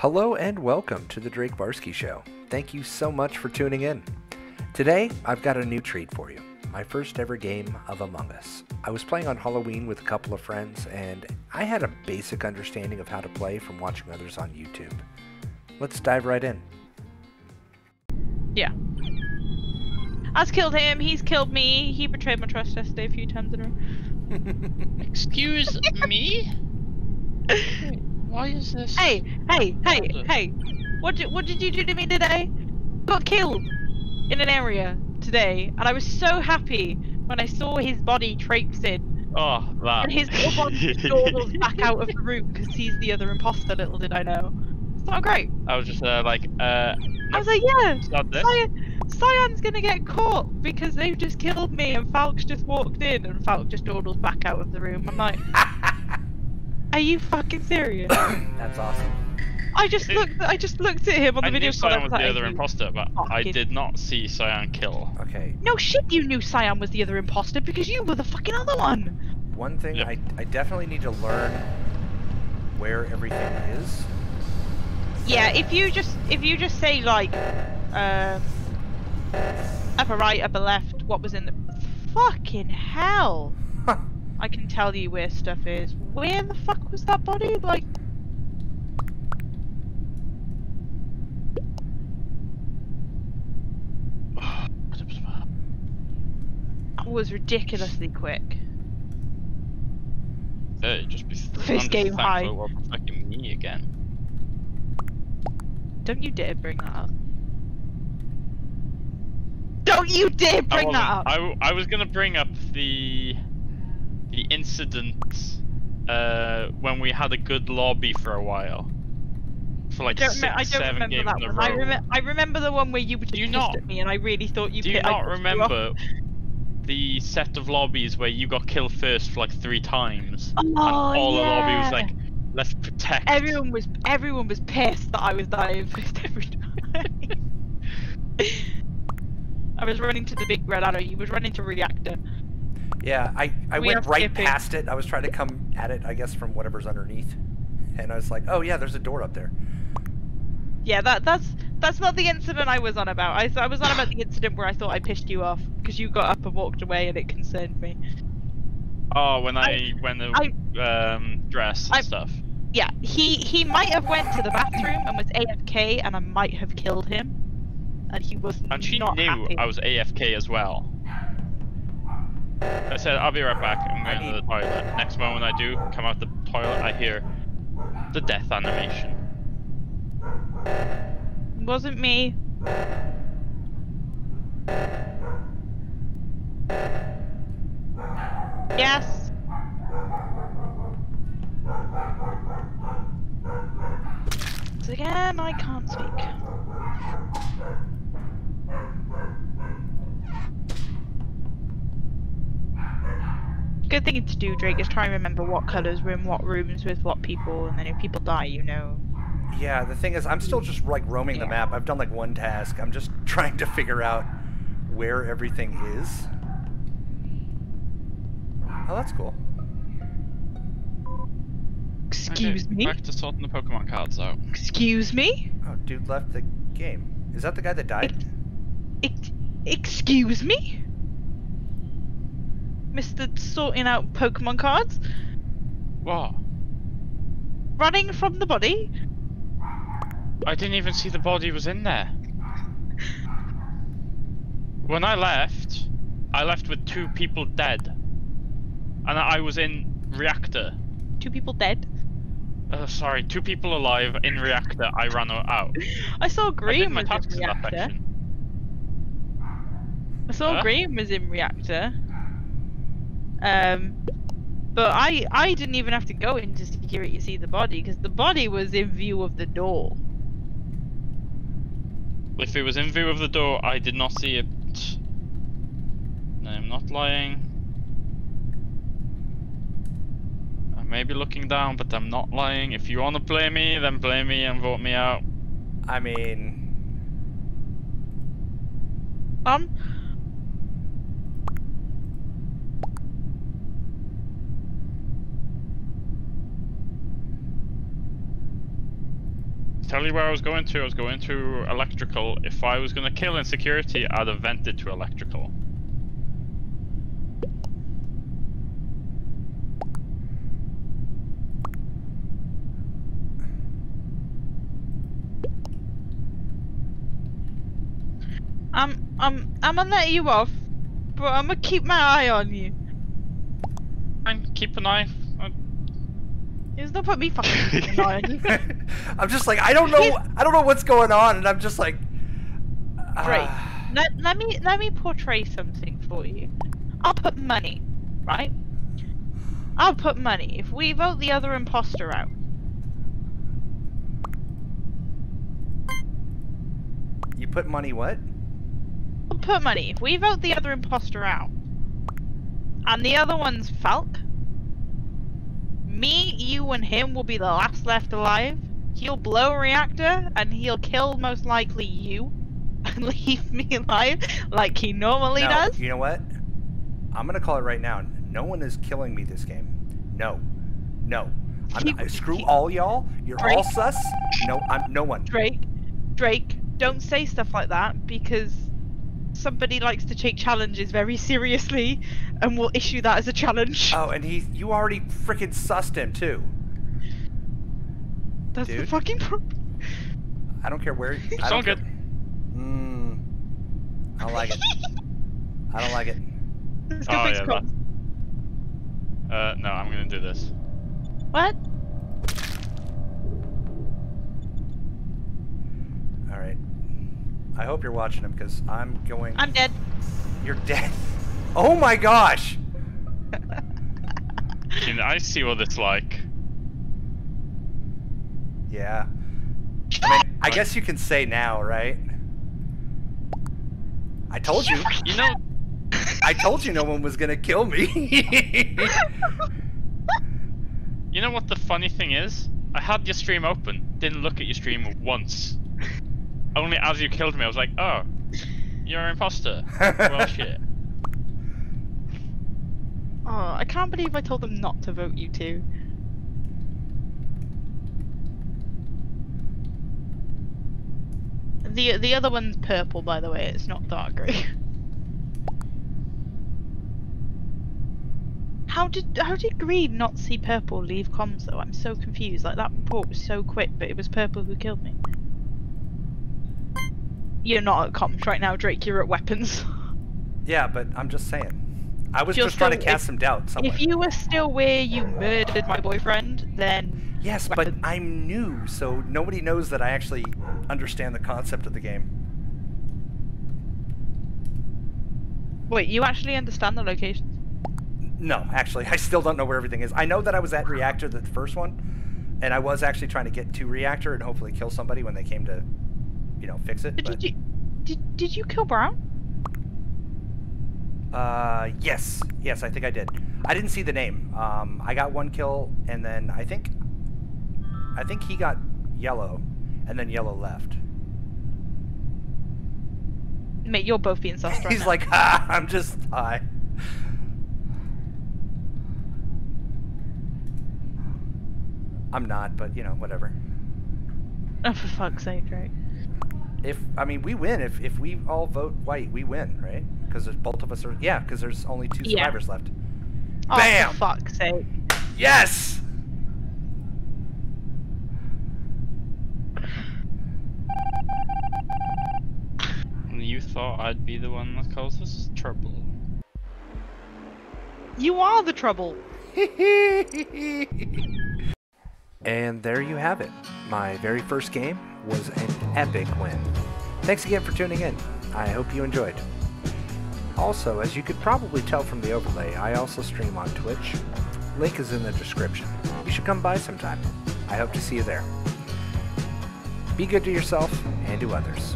Hello and welcome to the Drake Barski Show. Thank you so much for tuning in. Today, I've got a new treat for you my first ever game of Among Us. I was playing on Halloween with a couple of friends, and I had a basic understanding of how to play from watching others on YouTube. Let's dive right in. Yeah. I've killed him, he's killed me, he betrayed my trust yesterday a few times in a row. Excuse me? Why is this? Hey, hey, hey, Hold it. hey! What did, what did you do to me today? I Got killed in an area today, and I was so happy when I saw his body traipse in, Oh, that. and his dawdles back out of the room because he's the other imposter. Little did I know. It's not great. I was just uh, like, uh, I was like, yeah, not this. Cyan's gonna get caught because they've just killed me, and Falk's just walked in, and Falk just dawdles back out of the room. I'm like, are you fucking serious? That's awesome. I just It- looked. I just looked at him on the I video. knew call, Cyan I was the other imposter, but I did not see Cyan kill. Okay, No shit, you knew Cyan was the other imposter because you were the fucking other one. one thing Yep. I, I definitely need to learn where everything is. Yeah, if you just if you just say like, um, upper right, upper left, what was in the fucking hell? I can tell you where stuff is. Where the fuck was that body? Like, that was ridiculously quick. Hey, just be First game high. Fucking me again. Don't you dare bring that up. Don't you dare bring that up. I, I was gonna bring up the the incident uh, when we had a good lobby for a while. For like six, remem- I don't seven remember games in a row. I, rem- I remember the one where you were just Do you pissed not? at me, and I really thought you. Do you not remember the set of lobbies where you got killed first for like three times? Oh, and all the lobby was like, let's protect. Everyone was everyone was pissed that I was dying first every time. I was running to the big red arrow. You was running to reactor. Yeah, I, I We went right skipping. past it. I was trying to come at it, I guess, from whatever's underneath. And I was like, oh, yeah, there's a door up there. Yeah, that that's that's not the incident I was on about. I I was on about the incident where I thought I pissed you off because you got up and walked away and it concerned me. Oh, when I, I- when the I- um dress and I- stuff. Yeah, he he might have went to the bathroom and was AFK, and I might have killed him, and he was And she not knew happy. I was AFK as well. I said, I'll be right back. I'm going to the toilet. Next moment I do come out the toilet, I hear the death animation. It wasn't me. Yes. So again, I can't speak. Good thing to do, Drake, is try and remember what colours were in what rooms with what people, and then if people die, you know. Yeah, the thing is, I'm still just like roaming the map. I've done like one task. I'm just trying to figure out where everything is. Oh, that's cool. Excuse Okay, me? Back to sorting the Pokemon cards out. Excuse me? Oh, dude left the game. Is that the guy that died? Ex- excuse me? Mr. Sorting out Pokemon cards? What? Running from the body? I didn't even see the body was in there. When I left, I left with two people dead. And I was in reactor. Two people dead? Uh, sorry, two people alive in reactor. I ran out. I saw I Green my was in reactor. I saw Huh? Green was in reactor. Um, but I I didn't even have to go into security to see the body because the body was in view of the door. If it was in view of the door, I did not see it. No, I'm not lying. I may be looking down, but I'm not lying. If you want to play me, then play me and vote me out. I mean, On. Tell you where I was going to. I was going to electrical. If I was gonna kill insecurity, I'd have vented to electrical. I'm I'm I'm gonna let you off, but I'm gonna keep my eye on you. Fine, keep an eye. Just don't put me fucking keeping an eye on. I'm just like I don't know I don't know what's going on and I'm just like Great. ah. let, let me let me portray something for you. I'll put money, right? I'll put money. If we vote the other imposter out, you put money what? I'll put money. If we vote the other imposter out, and the other one's Falk, me, you, and him will be the last left alive. He'll blow a reactor, and he'll kill most likely you, and leave me alive like he normally no, does. You know what? I'm gonna call it right now. No one is killing me this game. No. No. I'm He- not, screw he- all y'all. You're Drake? all sus. No, I'm no one. Drake, Drake, don't say stuff like that because somebody likes to take challenges very seriously and will issue that as a challenge. Oh, and he you already freaking sussed him too. That's the fucking problem. I don't care where. I It's don't all good. Mm, I don't like it. I don't like it. Let's go Oh, fix yeah, comms. Uh, no, I'm gonna do this. What? All right. I hope you're watching him because I'm going. I'm dead. You're dead. Oh my gosh. Can I see what it's like? Yeah. I, mean, I guess you can say now, right? I told you. You know, I told you no one was gonna kill me. you know what the funny thing is? I had your stream open, didn't look at your stream once. Only as you killed me, I was like, oh, you're an imposter. well, shit. Oh, I can't believe I told them not to vote you two. The the other one's purple, by the way. It's not dark grey. How did how did Greed not see purple leave comms though? I'm so confused. Like that report was so quick, but it was purple who killed me. You're not at comms right now, Drake. You're at weapons. yeah, but I'm just saying. I was just trying to cast some doubt somewhere. If you were still where you murdered my boyfriend, then Yes, but. I'm new, so nobody knows that I actually understand the concept of the game. wait, you actually understand the locations? No, actually, I still don't know where everything is. I know that I was at reactor the first one, and I was actually trying to get to reactor and hopefully kill somebody when they came to, you know, fix it. Did, But, you did did you kill Brown? uh, yes, yes, I think I did. I didn't see the name. Um, I got one kill, and then I think, I think he got yellow, and then yellow left. Mate, you're both being sus right He's like, ha, I'm just high. I'm not, but you know, whatever. oh, for fuck's sake, Drake. If I mean, we win if if we all vote white, we win, right? Because there's both of us are yeah, because there's only two Yeah. survivors left. Oh, Bam! for fuck's sake. Yes. You thought I'd be the one that causes trouble. You are the trouble. and there you have it. My very first game was an epic win. Thanks again for tuning in. I hope you enjoyed. Also, as you could probably tell from the overlay, I also stream on Twitch. Link is in the description. You should come by sometime. I hope to see you there. Be good to yourself and to others.